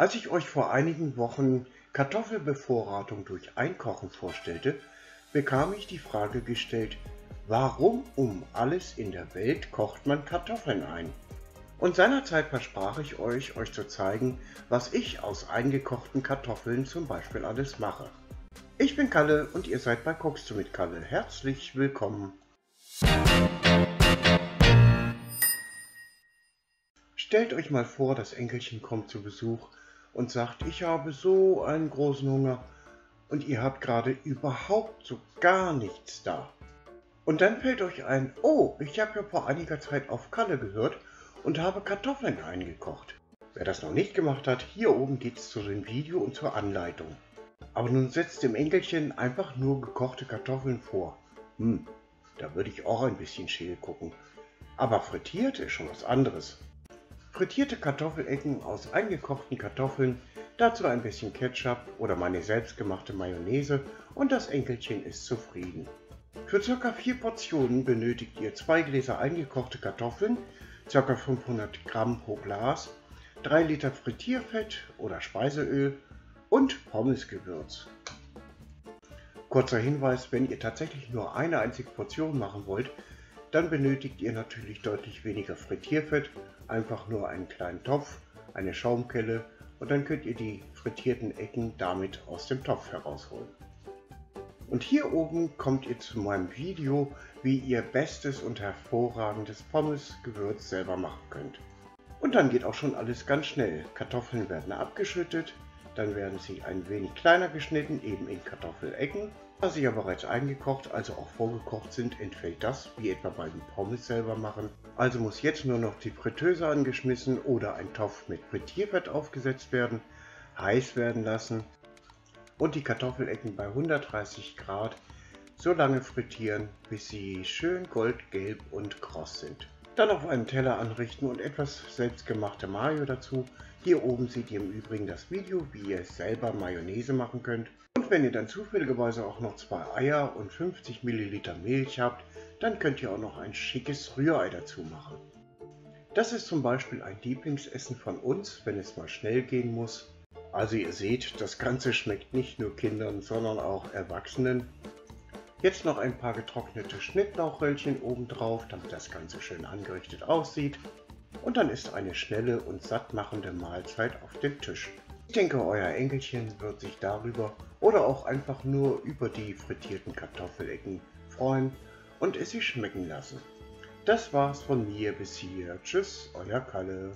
Als ich euch vor einigen Wochen Kartoffelbevorratung durch Einkochen vorstellte, bekam ich die Frage gestellt, warum um alles in der Welt kocht man Kartoffeln ein? Und seinerzeit versprach ich euch, euch zu zeigen, was ich aus eingekochten Kartoffeln zum Beispiel alles mache. Ich bin Kalle und ihr seid bei Kochst du mit Kalle. Herzlich willkommen. Stellt euch mal vor, das Enkelchen kommt zu Besuch und sagt, ich habe so einen großen Hunger und ihr habt gerade überhaupt so gar nichts da. Und dann fällt euch ein, oh, ich habe ja vor einiger Zeit auf Kalle gehört und habe Kartoffeln eingekocht. Wer das noch nicht gemacht hat, hier oben geht es zu dem Video und zur Anleitung. Aber nun setzt dem Enkelchen einfach nur gekochte Kartoffeln vor. Hm, da würde ich auch ein bisschen scheel gucken. Aber frittiert ist schon was anderes. Frittierte Kartoffelecken aus eingekochten Kartoffeln, dazu ein bisschen Ketchup oder meine selbstgemachte Mayonnaise und das Enkelchen ist zufrieden. Für ca. 4 Portionen benötigt ihr 2 Gläser eingekochte Kartoffeln, ca. 500 Gramm pro Glas, 3 Liter Frittierfett oder Speiseöl und Pommesgewürz. Kurzer Hinweis, wenn ihr tatsächlich nur eine einzige Portion machen wollt, dann benötigt ihr natürlich deutlich weniger Frittierfett, einfach nur einen kleinen Topf, eine Schaumkelle und dann könnt ihr die frittierten Ecken damit aus dem Topf herausholen. Und hier oben kommt ihr zu meinem Video, wie ihr bestes und hervorragendes Pommesgewürz selber machen könnt. Und dann geht auch schon alles ganz schnell. Kartoffeln werden abgeschüttet, dann werden sie ein wenig kleiner geschnitten, eben in Kartoffelecken da sie ja bereits eingekocht, also auch vorgekocht sind, entfällt das, wie etwa beim Pommes selber machen. Also muss jetzt nur noch die Fritteuse angeschmissen oder ein Topf mit Frittierfett aufgesetzt werden, heiß werden lassen und die Kartoffelecken bei 130 Grad so lange frittieren, bis sie schön goldgelb und kross sind. Dann auf einem Teller anrichten und etwas selbstgemachte Mayo dazu. Hier oben seht ihr im Übrigen das Video, wie ihr selber Mayonnaise machen könnt. Und wenn ihr dann zufälligerweise auch noch zwei Eier und 50 Milliliter Milch habt, dann könnt ihr auch noch ein schickes Rührei dazu machen. Das ist zum Beispiel ein Lieblingsessen von uns, wenn es mal schnell gehen muss. Also ihr seht, das Ganze schmeckt nicht nur Kindern, sondern auch Erwachsenen. Jetzt noch ein paar getrocknete Schnittlauchröllchen obendrauf, damit das Ganze schön angerichtet aussieht. Und dann ist eine schnelle und sattmachende Mahlzeit auf dem Tisch. Ich denke, euer Enkelchen wird sich darüber oder auch einfach nur über die frittierten Kartoffelecken freuen und es sich schmecken lassen. Das war's von mir bis hier. Tschüss, euer Kalle.